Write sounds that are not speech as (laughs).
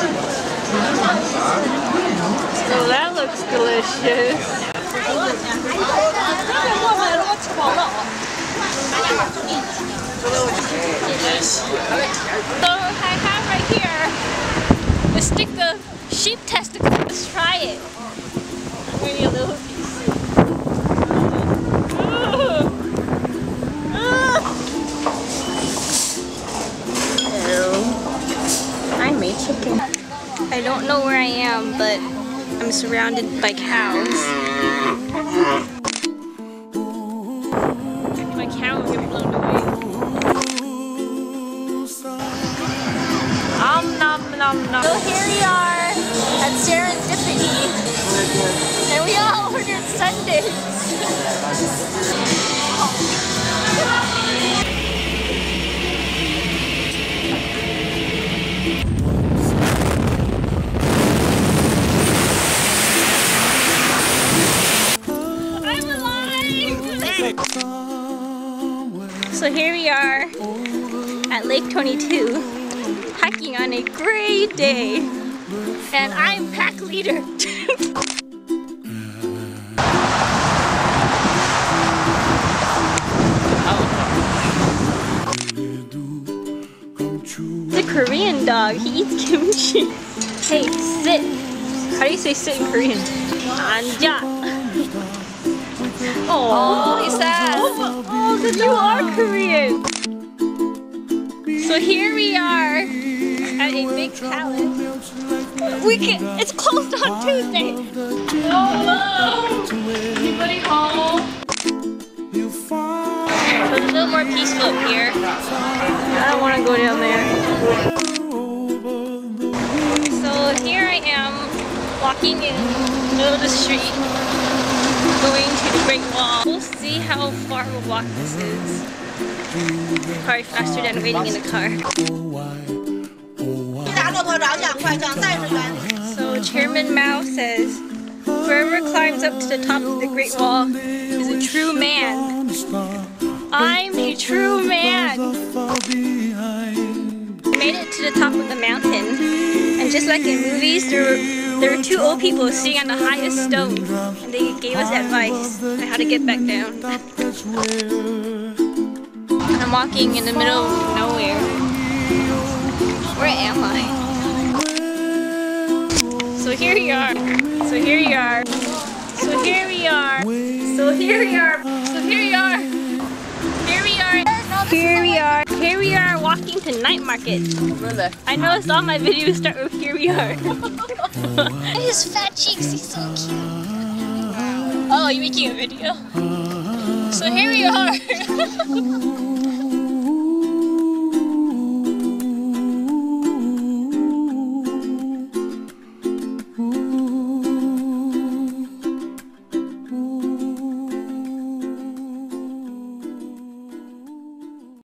So that looks delicious. So I have right here a stick of sheep testicles. Let's try it. Maybe a little piece. Hello. I made chicken. I don't know where I am, but I'm surrounded by cows. My cow will get blown away. Om nom nom nom. So here we are at Serendipity, and we all ordered sundaes. (laughs) Here we are at Lake 22, hiking on a great day, and I'm pack leader. (laughs) A Korean dog. He eats kimchi. Hey, sit. How do you say sit in Korean? 앉아. Oh. Oh, you are Korean. So here we are at a big palace. We can. It's closed on Tuesday. Hello. Anybody home? So it's a little more peaceful up here. I don't want to go down there. So here I am walking in the middle of the street, going to the Great Wall. We'll see how far we'll walk this is. Probably faster than waiting in the car. So Chairman Mao says, whoever climbs up to the top of the Great Wall is a true man. I'm a true man. Made it to the top of the mountain, and just like in movies, there there were two old people sitting on the highest stone, and they gave us advice on how to get back down. I'm walking in the middle of nowhere. Where am I? So here we are. So here we are. So here we are. So here we are. So here we are. Here we are. Here we are. Here we are walking to night market. I noticed all my videos start with here we are. (laughs) His fat cheeks, he's so cute. Oh, you're making a video? So here we are. (laughs)